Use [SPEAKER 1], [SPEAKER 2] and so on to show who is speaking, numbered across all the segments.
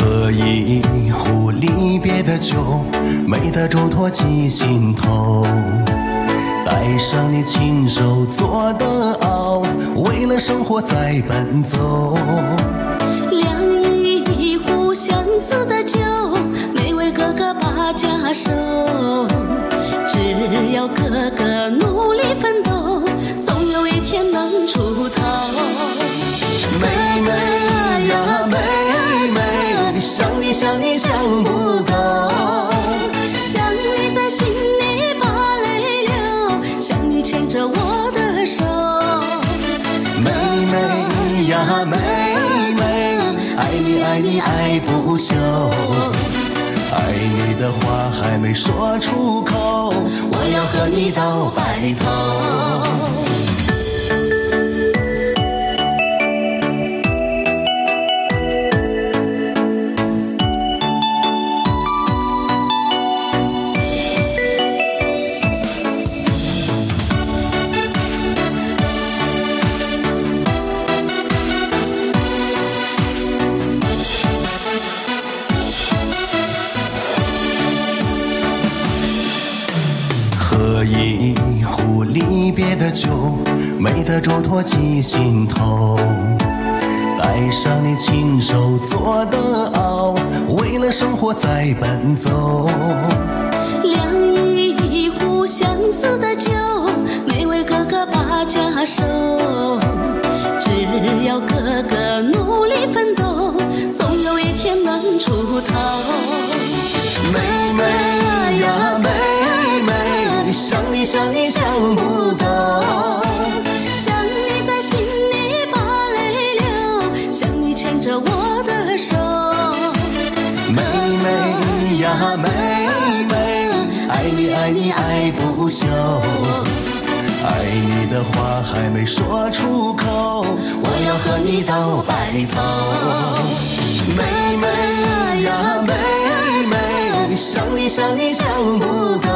[SPEAKER 1] 喝一壶离别的酒，美的嘱托记心头，带上你亲手做的袄，为了生活在奔走，
[SPEAKER 2] 酿一壶相思的酒，每位哥哥把家守，只要哥哥努。
[SPEAKER 1] 想不够。
[SPEAKER 2] 想你在心里把泪流，想你牵着我的手。
[SPEAKER 1] 妹妹呀妹妹，爱你爱你爱不休。爱你的话还没说出口，我要和你到白头。一壶离别的酒，美得嘱托记心头。带上你亲手做的袄，为了生活在奔走。
[SPEAKER 2] 酿一壶相思的酒，每位哥哥把家守。只要哥哥努力奋斗，总有一天能出头。
[SPEAKER 1] 妹妹妹，爱你爱你爱不休。爱你的话还没说出口，我要和你到白头。妹妹呀妹妹，想你想你想不够。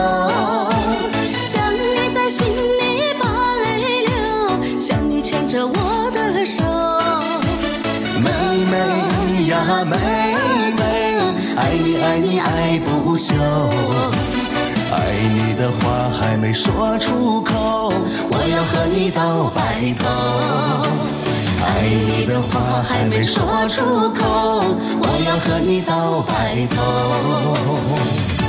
[SPEAKER 2] 想你在心里把泪流，想你牵着我的手。
[SPEAKER 1] 妹妹呀妹妹，爱你爱你爱不休。爱你的话还没说出口，我要和你到白头。爱你的话还没说出口，我要和你到白头。